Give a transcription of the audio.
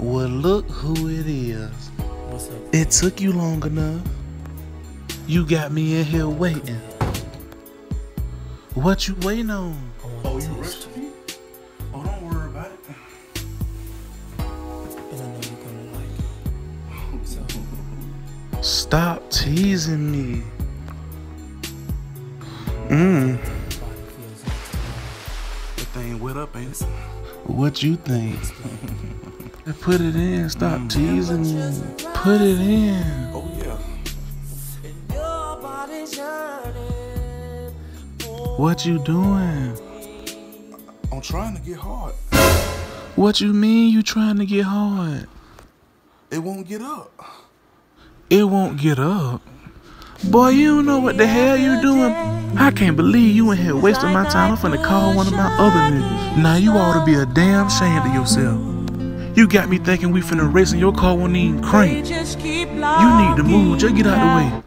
Well, look who it is. What's up? It took you long enough. You got me in here waiting. What you waiting on? Oh, to you taste rushed me? Oh, don't worry about it. And I know you're gonna like it. So, Stop teasing me. Mmm. body feels like That thing wet up, ain't it? What you think? Put it in. Stop teasing me. Put it in. Oh yeah. What you doing? I'm trying to get hard. What you mean you trying to get hard? It won't get up. It won't get up. Boy, you don't know what the hell you doing. I can't believe you in here wasting my time. I'm finna call one of my other niggas. Now you ought to be a damn shame to yourself. You got me thinking we finna race in your car won't even crank. You need to move. Just get out the way.